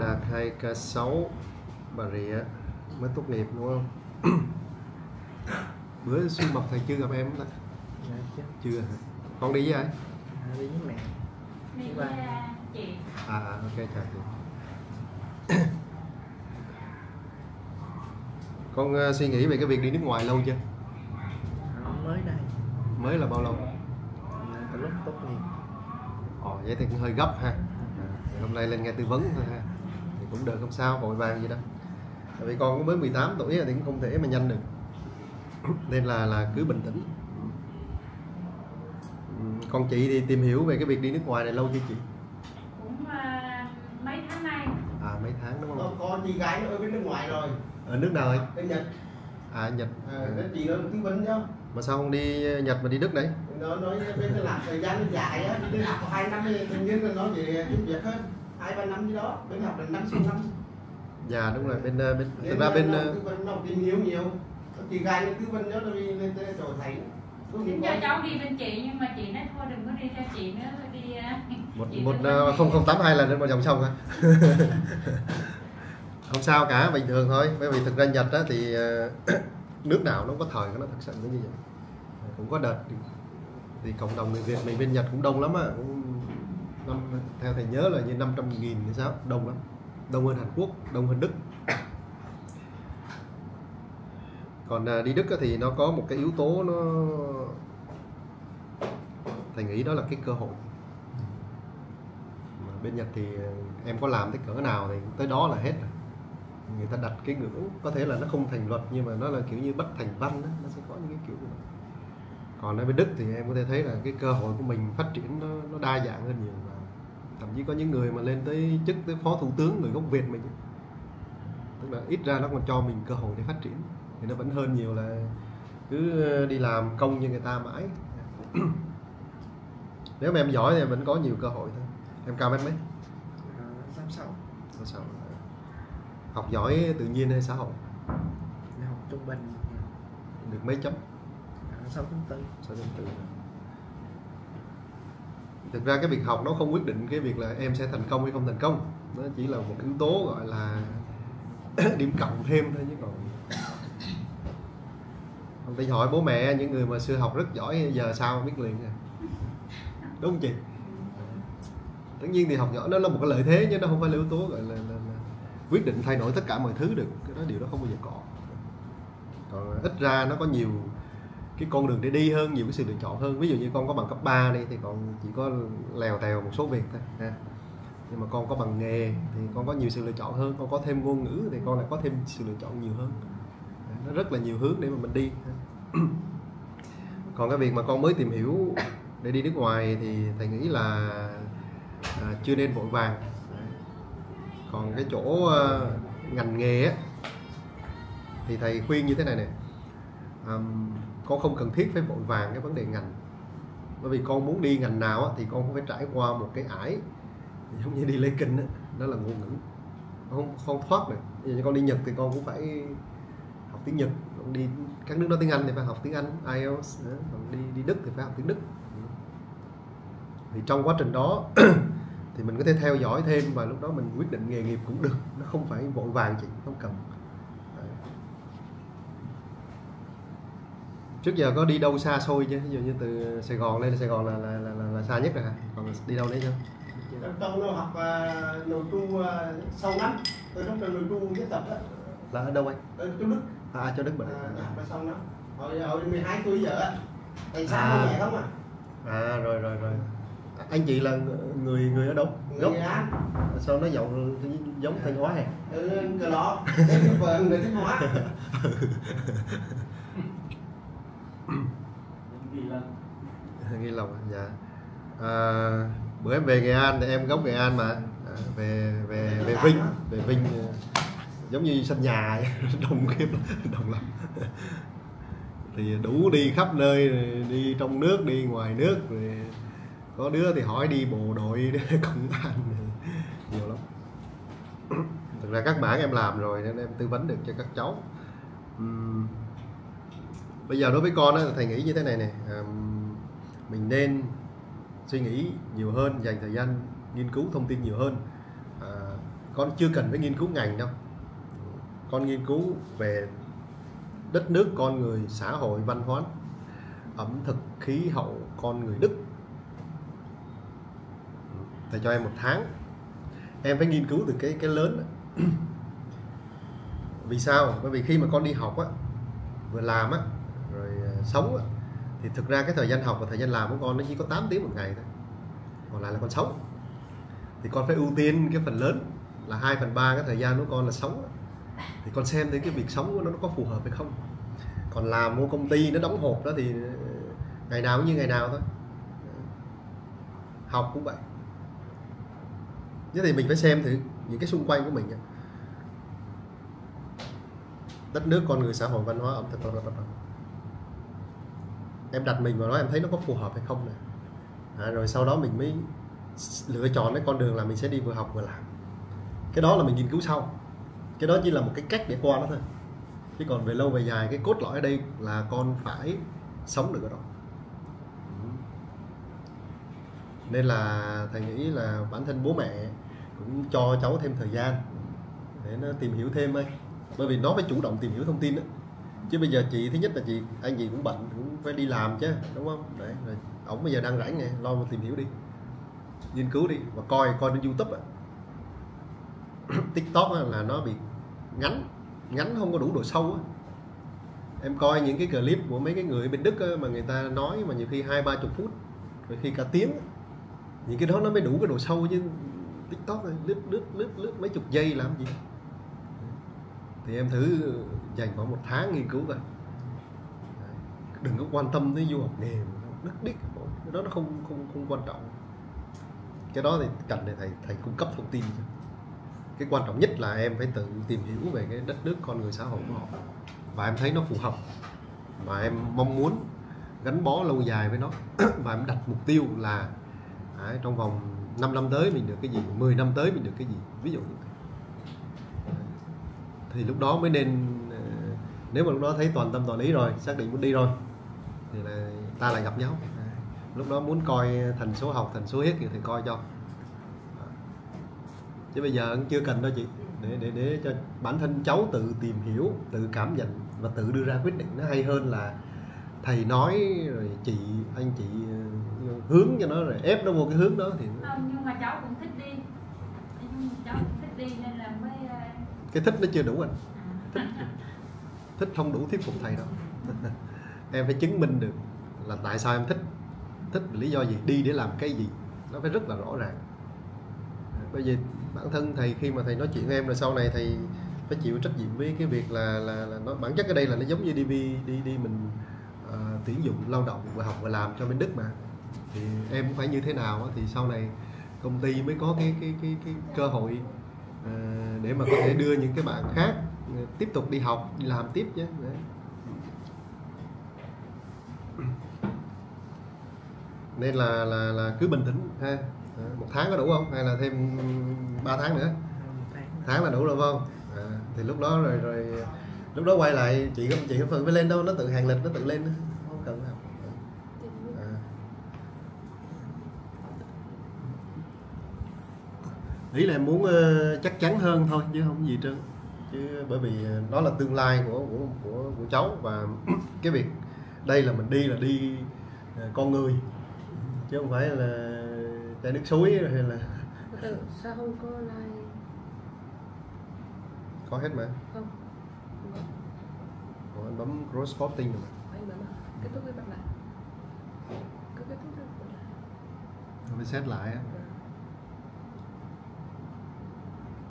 đạt 2k6 bà rịa mới tốt nghiệp đúng không? Bữa xuân mộc thầy chưa gặp em không ta dạ chứ chưa hả? Con đi với ai? À, đi với mẹ. Đi Vâng. với à, chị. À à, ok chào chị. Con ờ, suy nghĩ về cái việc đi nước ngoài lâu chưa? À, mới đây. Mới là bao lâu? Là từ lúc tốt nghiệp. Ồ, vậy thì cũng hơi gấp ha. à, hôm nay lên nghe tư vấn thôi ha. Thì cũng được không sao vội vàng gì đâu. Tại vì con cũng mới 18 tuổi thì cũng không thể mà nhanh được. Nên là là cứ bình tĩnh. Ừ, còn chị thì tìm hiểu về cái việc đi nước ngoài này lâu chưa chị? Cũng à, mấy tháng nay. À mấy tháng đúng không? Có chị gái nó ở bên nước ngoài rồi. Ở nước nào ấy bên nhật à nhật. À, cái chị nó tư vấn cho mà sao không đi nhật mà đi đức đấy? Nó nói bên nó làm thời gian dài á đi học hai năm thì tự nhiên là nó về tiếng việt hơn hai ba năm gì đó bên học là năm sáu năm. Dạ đúng rồi bên ờ, bên thực ra là bên ờ, tư vấn nó tìm hiểu nhiều. Chị gái nó tư vấn cho nó đi lên tới chỗ thầy Tính cho cháu đi bên chị nhưng mà chị nói thôi đừng có đi theo chị nữa đi một chị một ờ, không không tám hai lần lên một dòng sông hả không sao cả bình thường thôi. Bởi vì thực ra nhật á, thì ờ, nước nào nó có thời của nó thật sự nó như vậy. Cũng có đợt thì, thì cộng đồng người việt mình bên nhật cũng đông lắm á. Cũng năm theo thầy nhớ là như 500 nghìn hay sao đông lắm. Đông hơn hàn quốc đông hơn đức. Còn à, đi đức thì nó có một cái yếu tố nó thầy nghĩ đó là cái cơ hội. Mà bên Nhật thì ờ, em có làm tới cỡ nào thì tới đó là hết rồi người ta đặt cái ngưỡng có thể là nó không thành luật nhưng mà nó là kiểu như bất thành văn đó. nó sẽ có những cái kiểu như vậy. Còn ở bên Đức thì em có thể thấy là cái cơ hội của mình phát triển nó, nó đa dạng hơn nhiều và thậm chí có những người mà lên tới chức tới phó thủ tướng người gốc Việt mình tức là ít ra nó còn cho mình cơ hội để phát triển thì nó vẫn hơn nhiều là cứ đi làm công như người ta mãi. Nếu mà em giỏi thì vẫn có nhiều cơ hội thôi. Em cao mét? Mấy à, năm sáu. sao? Học giỏi tự nhiên hay xã hội? Học trung bình. Được mấy chấm? À, sáu chấm tư. Sao đến từ thực ra cái việc học nó không quyết định cái việc là em sẽ thành công hay không thành công. Nó chỉ là một yếu tố gọi là điểm cộng thêm thôi chứ còn không thể hỏi bố mẹ những người mà xưa học rất giỏi giờ sao? Biết liền à. Đúng không chị? Tất nhiên thì học giỏi nó là một cái lợi thế chứ nó không phải là yếu tố gọi là, là, là quyết định thay đổi tất cả mọi thứ được. Cái đó điều đó không bao giờ có. Còn ít ra nó có nhiều cái con đường để đi hơn nhiều cái sự lựa chọn hơn. Ví dụ như con có bằng cấp 3 đi thì còn chỉ có lèo tèo một số việc thôi ha. Nhưng mà con có bằng nghề thì con có nhiều sự lựa chọn hơn. Con có thêm ngôn ngữ thì con lại có thêm sự lựa chọn nhiều hơn. Nó rất là nhiều hướng để mà mình đi còn cái việc mà con mới tìm hiểu để đi nước ngoài thì thầy nghĩ là à, chưa nên vội vàng còn cái chỗ uh, ngành nghề á thì thầy khuyên như thế này nè. Um, con không cần thiết phải vội vàng cái vấn đề ngành. Bởi vì con muốn đi ngành nào á, thì con cũng phải trải qua một cái ải giống như đi lấy kinh á, đó là ngôn ngữ. Không không thoát được. Giờ như con đi Nhật thì con cũng phải học tiếng Nhật còn đi các nước nói tiếng Anh thì phải học tiếng Anh IELTS còn đi đi Đức thì phải học tiếng Đức. Thì trong quá trình đó thì mình có thể theo dõi thêm và lúc đó mình quyết định nghề nghiệp cũng được. Nó không phải vội vàng chị không cần. Đấy. trước giờ có đi đâu xa xôi chứ ví dụ như từ Sài Gòn lên Sài Gòn là là, là, là, là xa nhất rồi hả? Còn đi đâu nữa chưa? Trong nó học uh, nội tru uh, sau năm tôi trong trường nội tru nhất tập đó. Là ở đâu anh? Ở chỗ đức. À cho Đức Bình à, là xong đó hồi hồi 12 tuổi giờ á thầy xa À. mẹ không à? À rồi rồi rồi anh chị là người người ở đâu? Gốc. Sao nó giọng giống Thanh Hóa hả? Ừ, cái vợ người thanh hóa. Nghi lộc dạ. À, bữa em về nghệ an thì em gốc nghệ an mà. À, về về về vinh. về vinh ờ, giống như sân nhà đông khiếp đông lắm. Thì đủ đi khắp nơi đi trong nước đi ngoài nước rồi có đứa thì hỏi đi bộ đội công an nhiều lắm. Thực ra các mảng em làm rồi nên em tư vấn được cho các cháu. Bây giờ đối với con á, thầy nghĩ như thế này nè. Mình nên suy nghĩ nhiều hơn dành thời gian nghiên cứu thông tin nhiều hơn. À, con chưa cần phải nghiên cứu ngành đâu. Con nghiên cứu về đất nước con người xã hội văn hóa ẩm thực khí hậu con người đức thầy cho em một tháng. Em phải nghiên cứu từ cái cái lớn đó. vì sao? Bởi vì khi mà con đi học á, vừa làm á, rồi ờ, sống á, thì thực ra cái thời gian học và thời gian làm của con nó chỉ có 8 tiếng một ngày thôi. Còn lại là con sống. Thì con phải ưu tiên cái phần lớn là 2 phần 3 cái thời gian của con là sống thì con xem thấy cái việc sống của nó nó có phù hợp hay không. Còn làm mua công ty nó đóng hộp đó thì ờ, ngày nào cũng như ngày nào thôi. Học cũng vậy thế thì mình phải xem thử những cái xung quanh của mình đất nước con người xã hội văn hóa ẩm thực bla bla bla. em đặt mình vào đó em thấy nó có phù hợp hay không này à, rồi sau đó mình mới lựa chọn cái con đường là mình sẽ đi vừa học vừa làm. Cái đó là mình nghiên cứu sau. Cái đó chỉ là một cái cách để qua nó thôi. Chứ còn về lâu về dài cái cốt lõi ở đây là con phải sống được ở đó. Nên là thầy nghĩ là bản thân bố mẹ cũng cho cháu thêm thời gian để nó tìm hiểu thêm ấy. Bởi vì nó phải chủ động tìm hiểu thông tin đó. chứ bây giờ chị thứ nhất là chị anh chị cũng bận cũng phải đi làm chứ đúng không? Đấy rồi ổng bây giờ đang rảnh nè lo mà tìm hiểu đi. Nghiên cứu đi và coi coi trên youtube tiktok á, là nó bị ngắn ngắn không có đủ độ sâu á. Em coi những cái clip của mấy cái người bên đức á, mà người ta nói mà nhiều khi hai ba chục phút rồi khi cả tiếng á, những cái đó nó mới đủ cái độ sâu chứ tiktok này, lướt lướt lướt lướt mấy chục giây làm gì? Thì em thử dành khoảng một tháng nghiên cứu coi. Đừng có quan tâm tới du học nghề đức đích cái đó nó không không không quan trọng. Cái đó thì cần để thầy thầy cung cấp thông tin cho. Cái quan trọng nhất là em phải tự tìm hiểu về cái đất nước con người xã hội của họ. Và em thấy nó phù hợp. Và em mong muốn gắn bó lâu dài với nó. Và em đặt mục tiêu là đấy, trong vòng 5 năm tới mình được cái gì 10 năm tới mình được cái gì? Ví dụ như vậy thì lúc đó mới nên ờ, nếu mà lúc đó thấy toàn tâm toàn ý rồi xác định muốn đi rồi thì là ta lại gặp nhau. Lúc đó muốn coi thành số học thành số hết thì thầy coi cho. Chứ bây giờ cũng chưa cần đâu chị. Để để để cho bản thân cháu tự tìm hiểu tự cảm nhận và tự đưa ra quyết định. Nó hay hơn là thầy nói rồi chị anh chị ờ, hướng cho nó rồi ép nó vô cái hướng đó thì không nhưng mà cháu cũng thích đi. Nhưng cháu cũng thích đi nên là mới ờ, cái thích nó chưa đủ anh. À, thích không đủ thuyết phục thầy đâu. Em phải chứng minh được là tại sao em thích. Thích lý do gì? Đi để làm cái gì? Nó phải rất là rõ ràng. Bởi vì bản thân thầy khi mà thầy nói chuyện với em rồi sau này thầy phải chịu trách nhiệm với cái việc là là, là nó bản chất ở đây là nó giống như đi đi đi, đi mình ờ, tuyển dụng lao động và học và làm cho bên Đức mà. Thì em cũng phải như thế nào thì sau này công ty mới có cái cái cái cái cơ hội ờ, để mà có thể đưa những cái bạn khác ờ, tiếp tục đi học đi làm tiếp chứ Đấy. nên là là là cứ bình tĩnh ha. Một tháng có đủ không? Hay là thêm 3 tháng nữa? Tháng là đủ rồi không? À, thì lúc đó rồi rồi lúc đó quay lại chị không chị không cần phải lên đâu nó tự hàng lịch nó tự lên. Không cần học à. ý là em muốn ờ, chắc chắn hơn thôi chứ không gì trơn. Chứ bởi vì ờ, nó là tương lai của của của, của cháu và cái việc đây là mình đi là đi ờ, con người. Chứ không phải là chai nước suối hay là sao không có like? Có hết mà. Không Ủa, anh bấm cross spotting rồi anh bấm à? kết thúc với bạn lại cứ kết thúc được bạn lại Rồi phải set lại á.